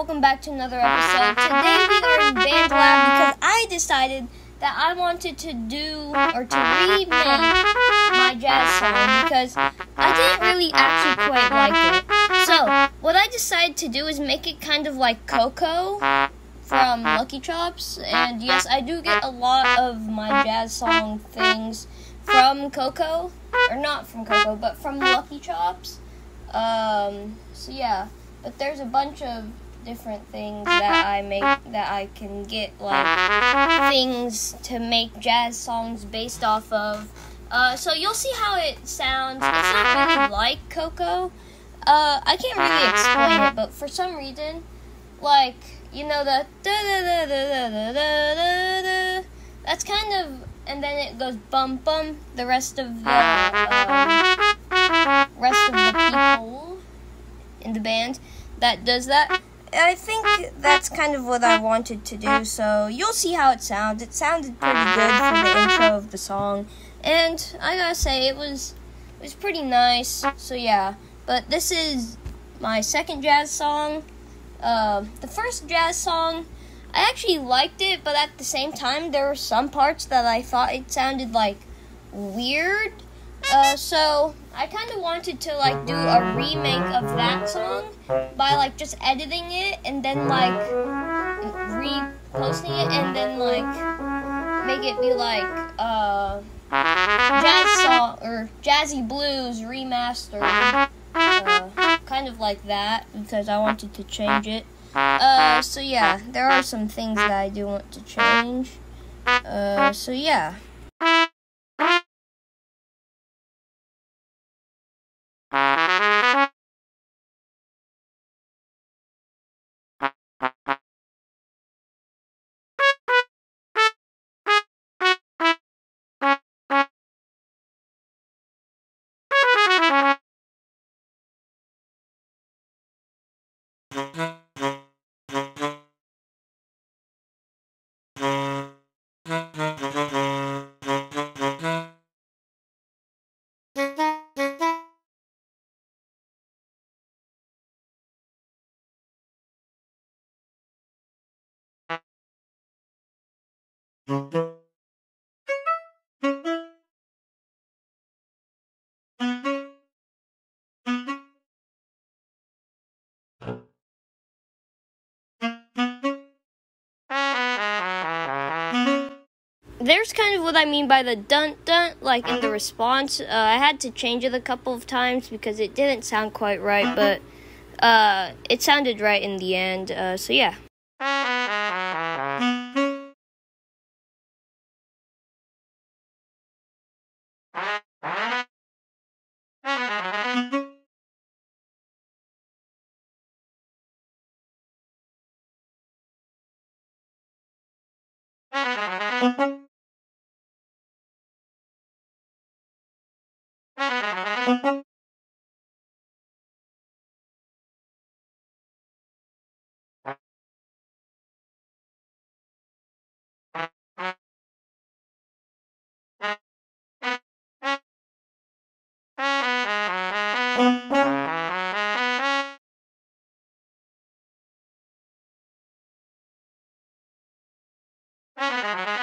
welcome back to another episode. Today we are in Band Lab because I decided that I wanted to do or to remake my jazz song because I didn't really actually quite like it. So, what I decided to do is make it kind of like Coco from Lucky Chops. And yes, I do get a lot of my jazz song things from Coco. Or not from Coco, but from Lucky Chops. Um, so yeah but there's a bunch of different things that I make that I can get like things to make jazz songs based off of. Uh, so you'll see how it sounds. It's not really like Coco. Uh, I can't really explain it, but for some reason, like you know the da da da da da da da da. That's kind of, and then it goes bum bum. The rest of the um, rest of the people in the band that does that. I think that's kind of what I wanted to do, so you'll see how it sounds. It sounded pretty good from the intro of the song, and I gotta say it was it was pretty nice. So yeah, but this is my second jazz song. Uh, the first jazz song, I actually liked it, but at the same time, there were some parts that I thought it sounded like weird. Uh, so I kind of wanted to like do a remake of that song by like just editing it and then like reposting it and then like make it be like uh jazz song or jazzy blues remastered. Uh, kind of like that because I wanted to change it. Uh so yeah there are some things that I do want to change. Uh so yeah there's kind of what I mean by the dun dun, like in the response. Uh, I had to change it a couple of times because it didn't sound quite right, but uh, it sounded right in the end. Uh, so yeah. Thank you.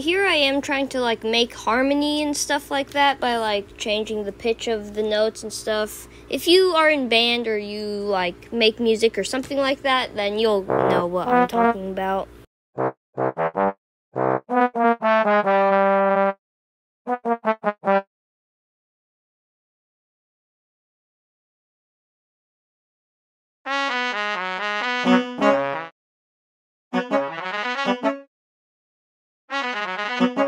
here I am trying to like make harmony and stuff like that by like changing the pitch of the notes and stuff. If you are in band or you like make music or something like that, then you'll know what I'm talking about. Thank you.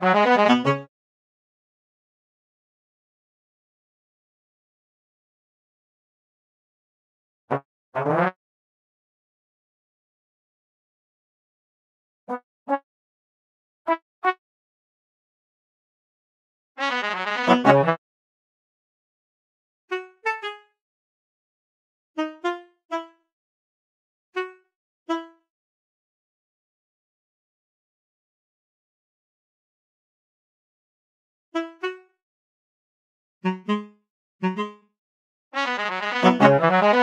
Música Thank you.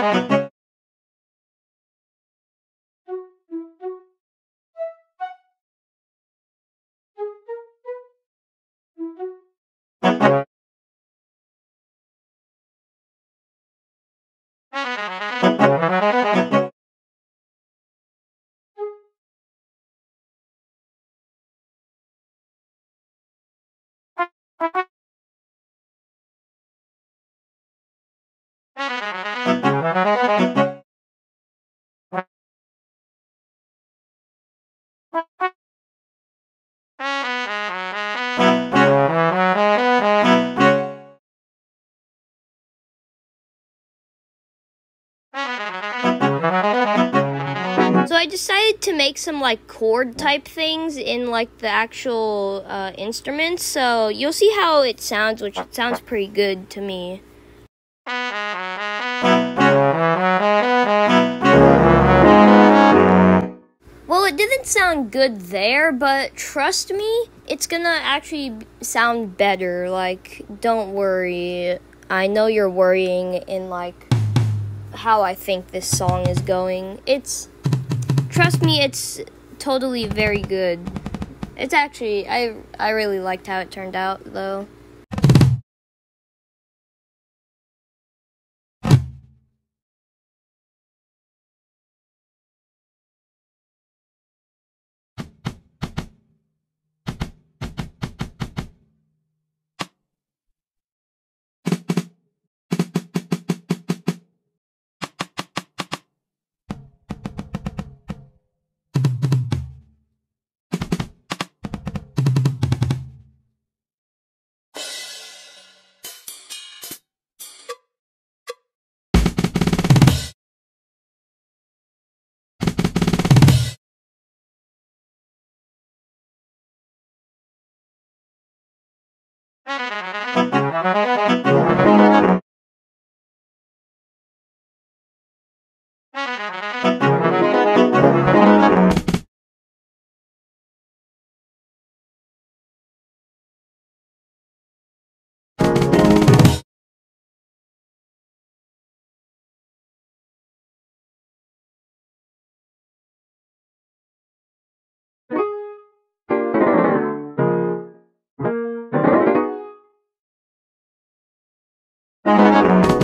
So I decided to make some like chord type things in like the actual uh, instruments. So you'll see how it sounds, which it sounds pretty good to me. Sound good there, but trust me, it's gonna actually sound better. Like, don't worry. I know you're worrying in like how I think this song is going. It's trust me, it's totally very good. It's actually I I really liked how it turned out though. Mm-hmm.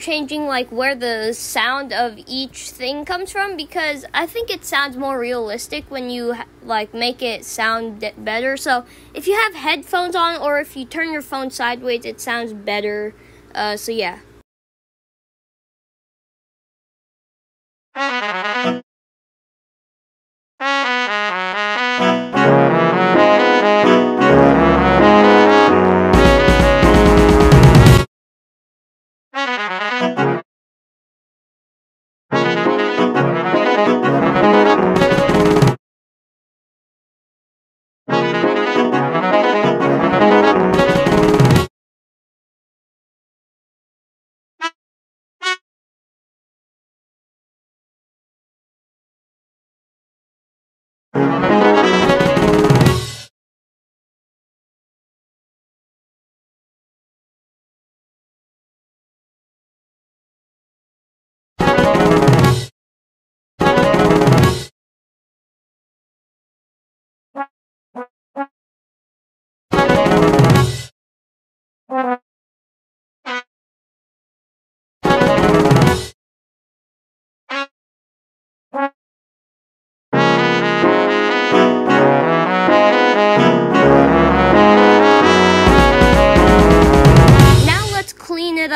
Changing like where the sound of each thing comes from because I think it sounds more realistic when you like make it sound better. So if you have headphones on or if you turn your phone sideways, it sounds better. Uh, so yeah.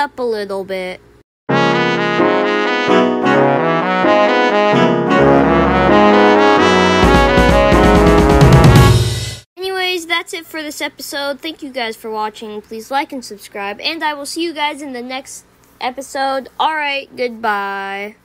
Up a little bit. Anyways, that's it for this episode. Thank you guys for watching. Please like and subscribe, and I will see you guys in the next episode. Alright, goodbye.